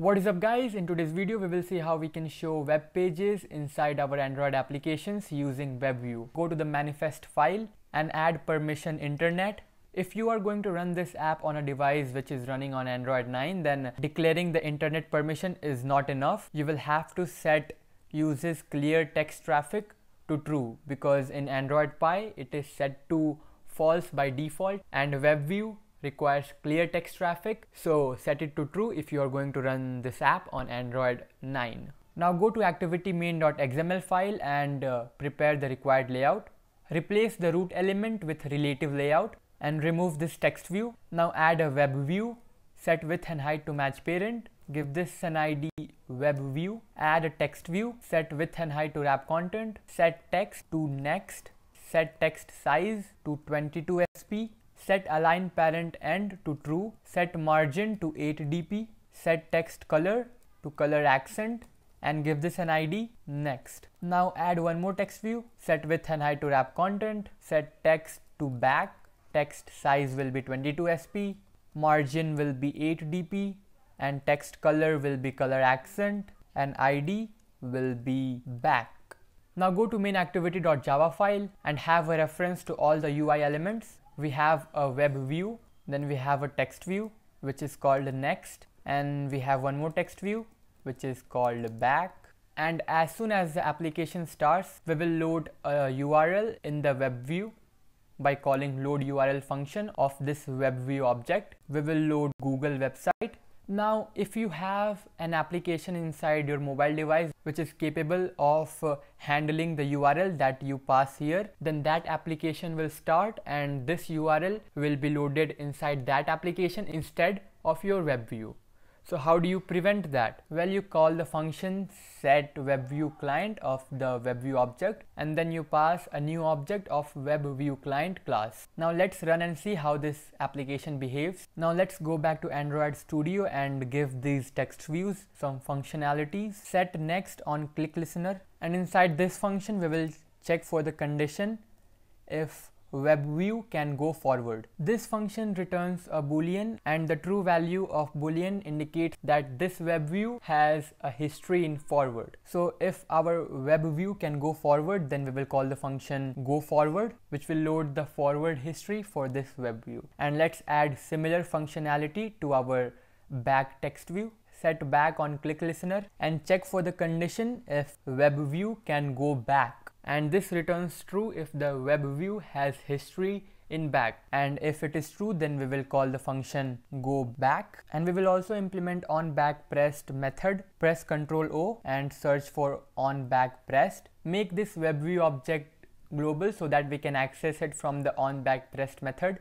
What is up guys? In today's video we will see how we can show web pages inside our Android applications using WebView. Go to the manifest file and add permission internet. If you are going to run this app on a device which is running on Android 9 then declaring the internet permission is not enough. You will have to set uses clear text traffic to true because in Android Pie it is set to false by default and WebView requires clear text traffic so set it to true if you are going to run this app on Android 9. Now go to activitymain.xml file and uh, prepare the required layout. Replace the root element with relative layout and remove this text view. Now add a web view, set width and height to match parent, give this an ID web view, add a text view, set width and height to wrap content, set text to next, set text size to 22 sp, set align parent end to true, set margin to 8 dp, set text color to color accent and give this an ID next. Now add one more text view, set width and height to wrap content, set text to back, text size will be 22 sp, margin will be 8 dp and text color will be color accent. And ID will be back. Now go to mainactivity.java file and have a reference to all the UI elements we have a web view, then we have a text view which is called next and we have one more text view which is called back and as soon as the application starts we will load a URL in the web view by calling load URL function of this web view object. We will load Google website now, if you have an application inside your mobile device which is capable of uh, handling the URL that you pass here, then that application will start and this URL will be loaded inside that application instead of your web view. So how do you prevent that? Well, you call the function set WebView client of the WebView object and then you pass a new object of WebView client class. Now let's run and see how this application behaves. Now let's go back to Android Studio and give these text views some functionalities. Set next on click listener and inside this function we will check for the condition if WebView can go forward. This function returns a boolean and the true value of boolean indicates that this WebView has a history in forward. So if our WebView can go forward then we will call the function go forward which will load the forward history for this WebView. And let's add similar functionality to our back text view set back on click listener and check for the condition if WebView can go back and this returns true if the web view has history in back. And if it is true then we will call the function go back. And we will also implement on back pressed method press ctrl o and search for on back pressed. Make this web view object global so that we can access it from the on back pressed method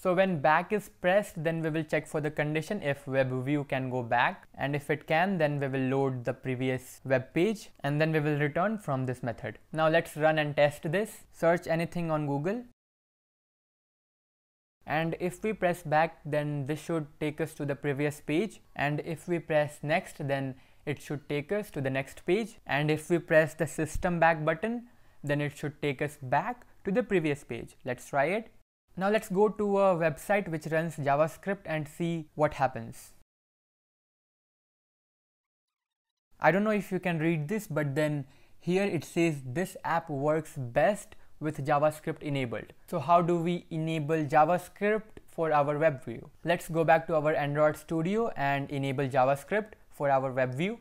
so when back is pressed, then we will check for the condition if web view can go back. And if it can, then we will load the previous web page and then we will return from this method. Now let's run and test this. Search anything on Google. And if we press back, then this should take us to the previous page. And if we press next, then it should take us to the next page. And if we press the system back button, then it should take us back to the previous page. Let's try it. Now let's go to a website which runs JavaScript and see what happens. I don't know if you can read this, but then here it says this app works best with JavaScript enabled. So how do we enable JavaScript for our web view? Let's go back to our Android Studio and enable JavaScript for our web view.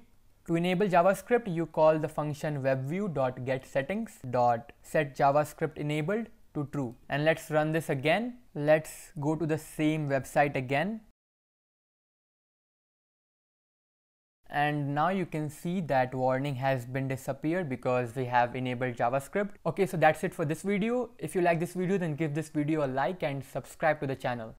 To enable JavaScript, you call the function webview.getSettings.setJavaScriptEnabled to true. And let's run this again. Let's go to the same website again. And now you can see that warning has been disappeared because we have enabled javascript. Okay so that's it for this video. If you like this video then give this video a like and subscribe to the channel